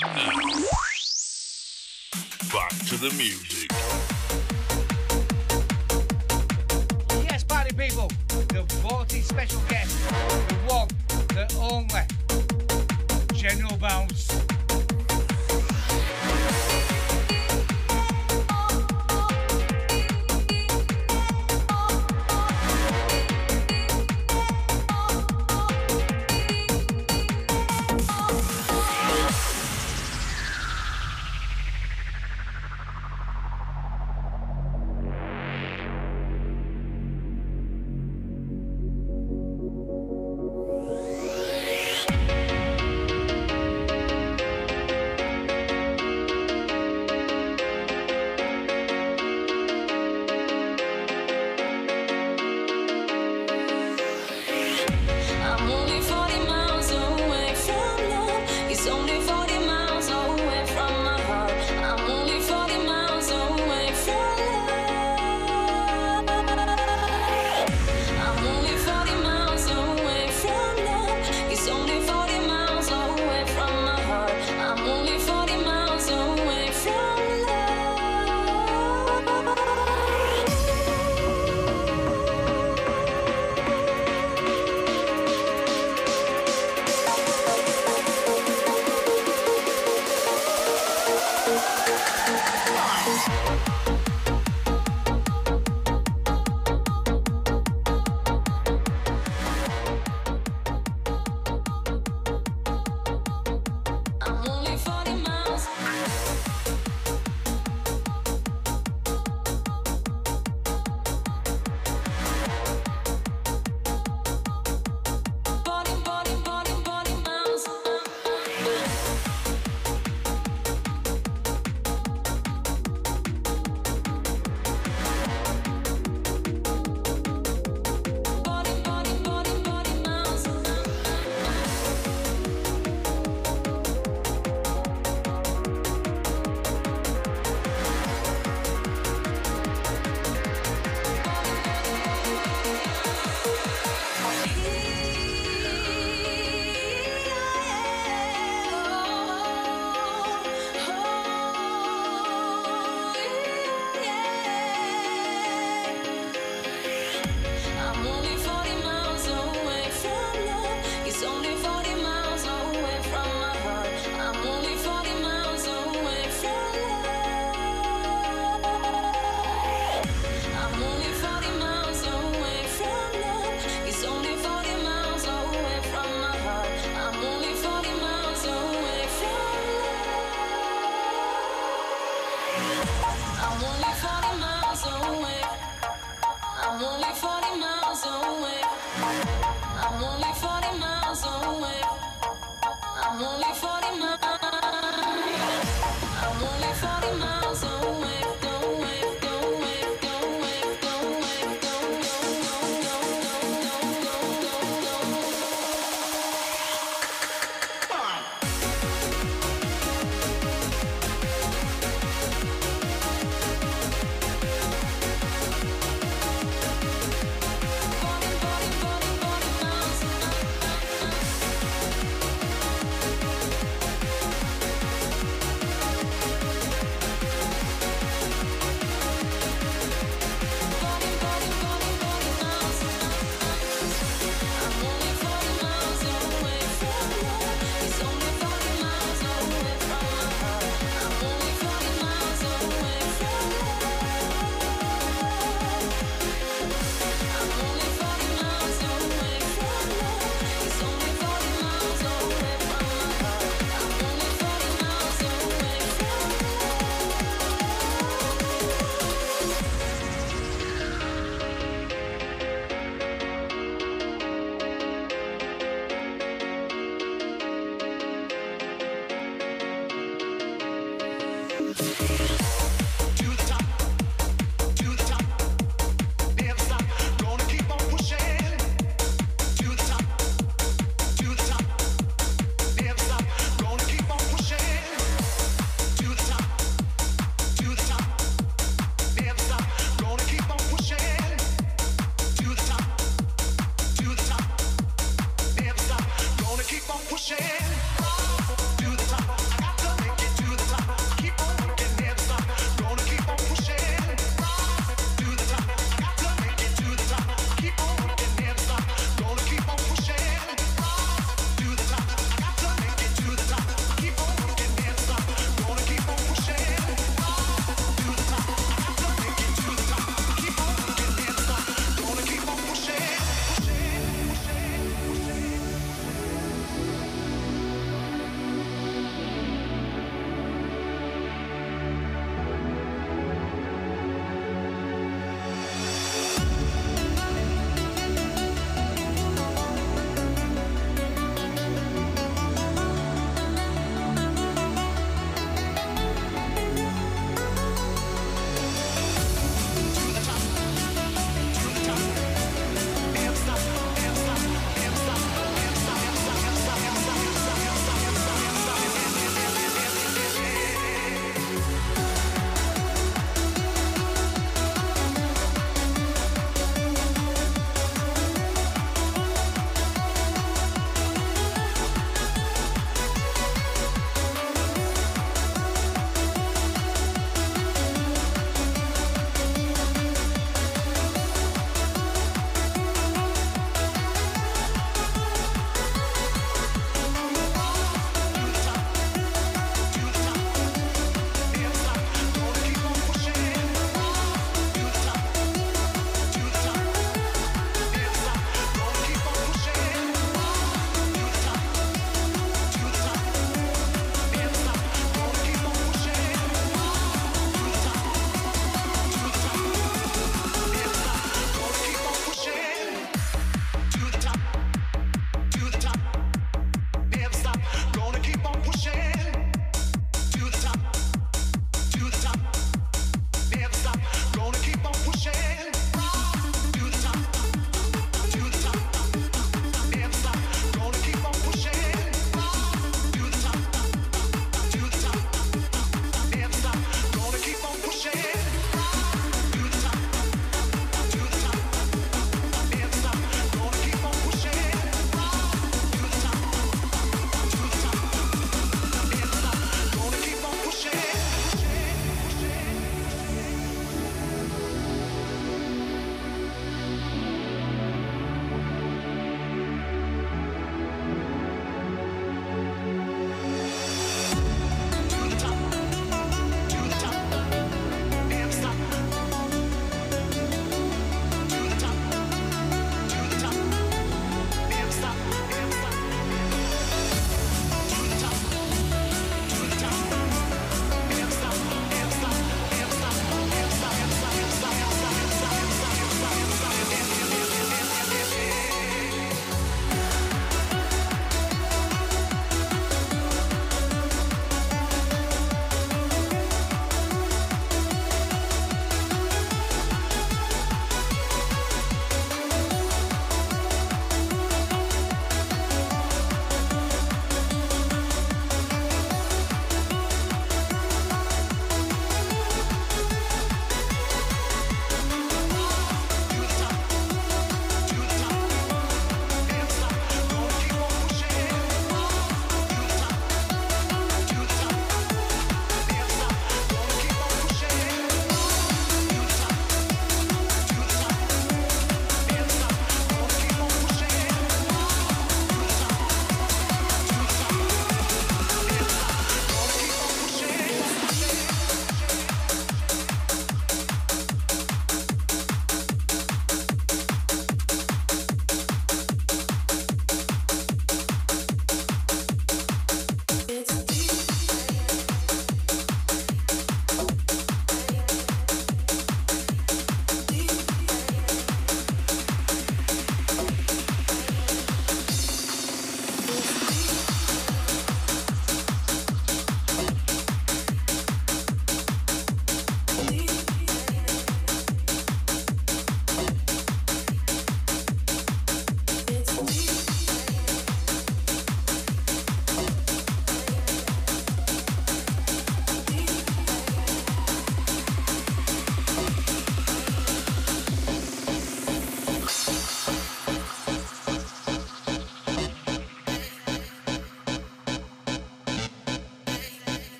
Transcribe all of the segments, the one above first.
Back to the music. Yes, party people, the voted special guest, the one, the only, General Bounce.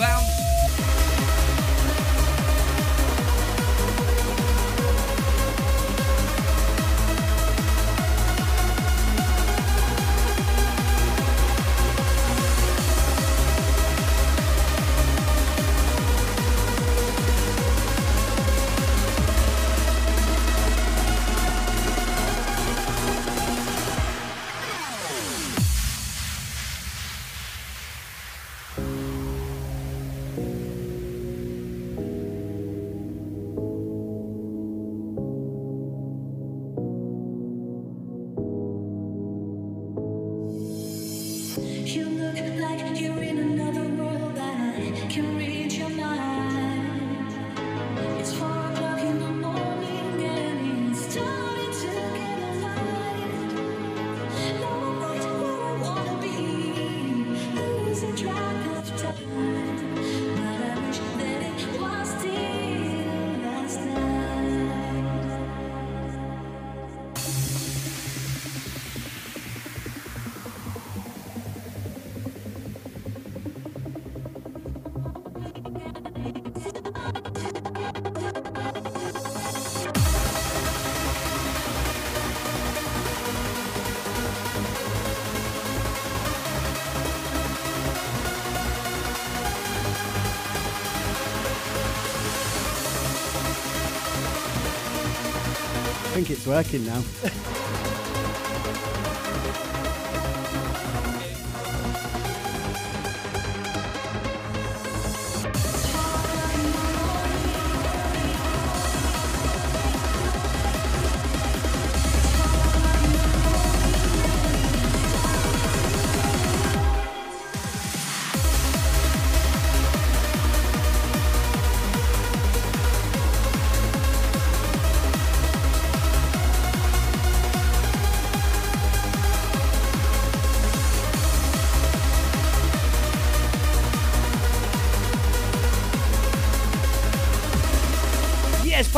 General working now.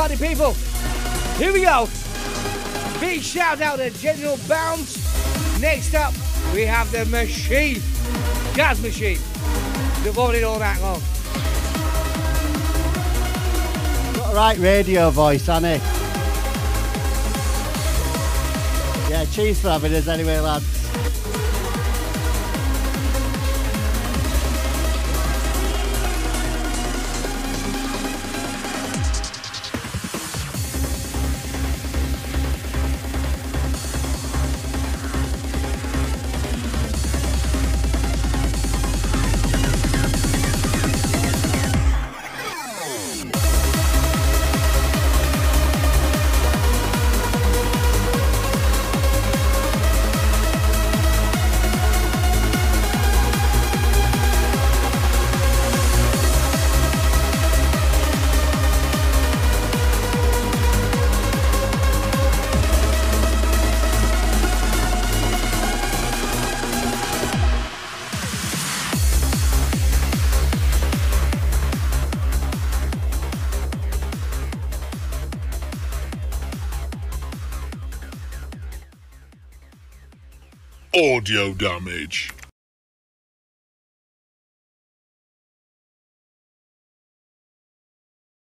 party people. Here we go. Big shout out to General Bounce. Next up, we have the machine, Jazz Machine. Devoted all that long. Got a right radio voice, Annie. Yeah, cheers for having us anyway, lads.